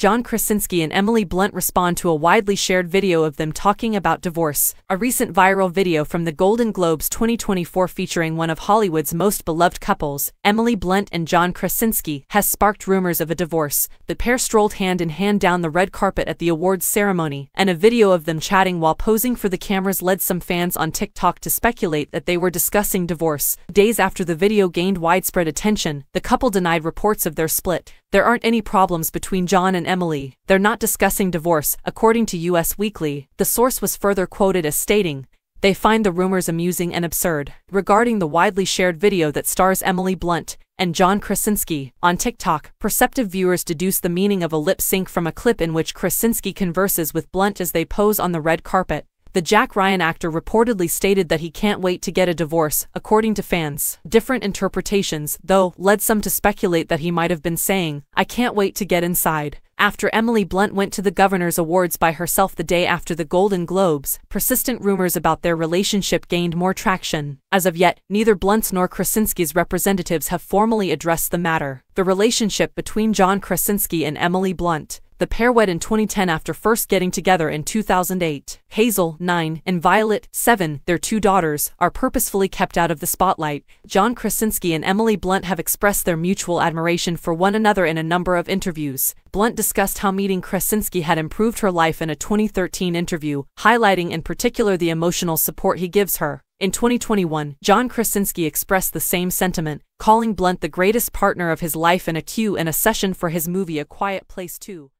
John Krasinski and Emily Blunt respond to a widely shared video of them talking about divorce. A recent viral video from the Golden Globes 2024 featuring one of Hollywood's most beloved couples, Emily Blunt and John Krasinski, has sparked rumors of a divorce. The pair strolled hand in hand down the red carpet at the awards ceremony, and a video of them chatting while posing for the cameras led some fans on TikTok to speculate that they were discussing divorce. Days after the video gained widespread attention, the couple denied reports of their split. There aren't any problems between John and Emily. They're not discussing divorce, according to US Weekly. The source was further quoted as stating, they find the rumors amusing and absurd. Regarding the widely shared video that stars Emily Blunt and John Krasinski on TikTok, perceptive viewers deduce the meaning of a lip sync from a clip in which Krasinski converses with Blunt as they pose on the red carpet. The Jack Ryan actor reportedly stated that he can't wait to get a divorce, according to fans. Different interpretations, though, led some to speculate that he might have been saying, I can't wait to get inside. After Emily Blunt went to the Governor's Awards by herself the day after the Golden Globes, persistent rumors about their relationship gained more traction. As of yet, neither Blunt's nor Krasinski's representatives have formally addressed the matter. The relationship between John Krasinski and Emily Blunt, the pair wed in 2010 after first getting together in 2008. Hazel, 9, and Violet, 7, their two daughters, are purposefully kept out of the spotlight. John Krasinski and Emily Blunt have expressed their mutual admiration for one another in a number of interviews. Blunt discussed how meeting Krasinski had improved her life in a 2013 interview, highlighting in particular the emotional support he gives her. In 2021, John Krasinski expressed the same sentiment, calling Blunt the greatest partner of his life in a Q and A session for his movie A Quiet Place 2.